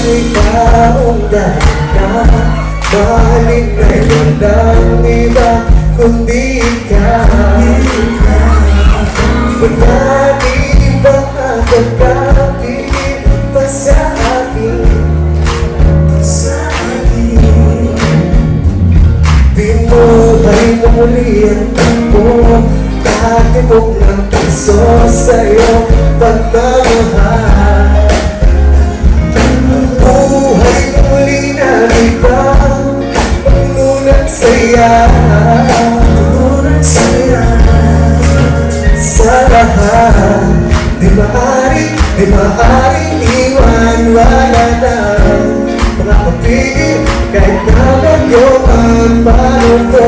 Kung ikaw ang dahilan Mahalin ay walang iba Kundi ikaw Wala iba ang pagkakapit pa sa akin? Sa akin. Binuhay mo muli ang takbo? Tatibok ng puso sa'yo Pagmamahal Sa lahat Di maaari, di maaaring iwan Wala na mga kapigil Kahit na bagyo ang paano ko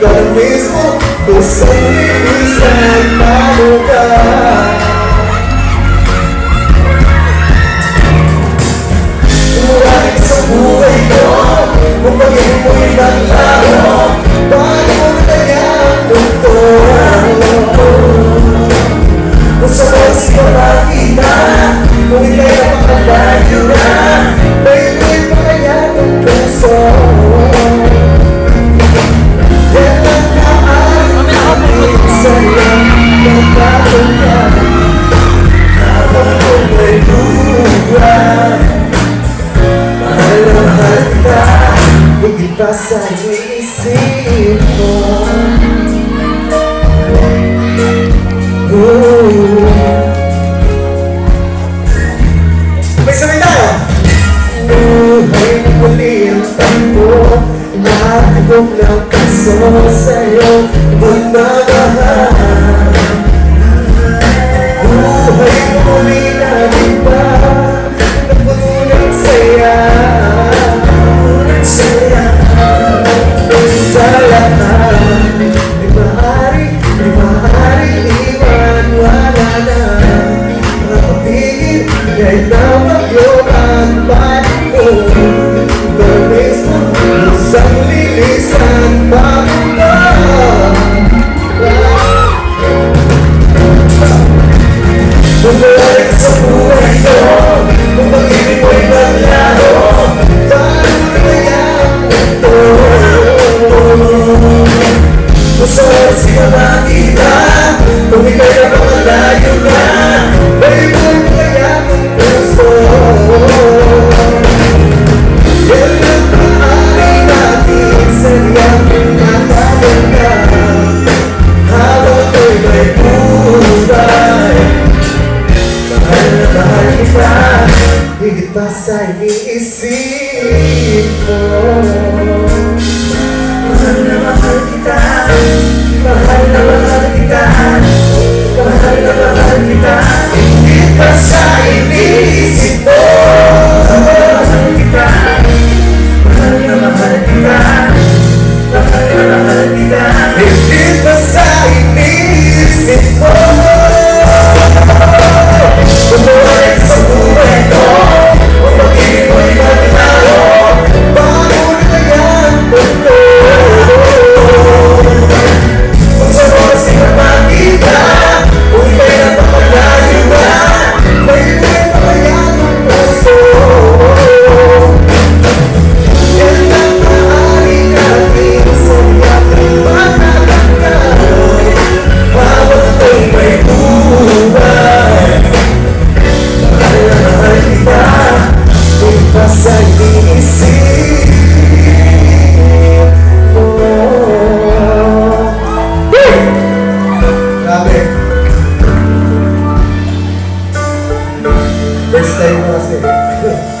Ikaw mismo kusang lilisan Paano ka? Tumulay sa buhay ko Kung pagin mo'y naglaro ka makita Kung ika'y napakalayo na Baby, pa kaya ng puso Yan ang kaan Sa'yo Nagkakaroon ka Habang ko'y buhay Mahal na mahal kita Higit pa sa iniisip Magmamahal Buhay Napuno ng saya Saya Sa lahat Bumalik sa buhay ko Kung Masai Isiko Mana Let's stay where I stay.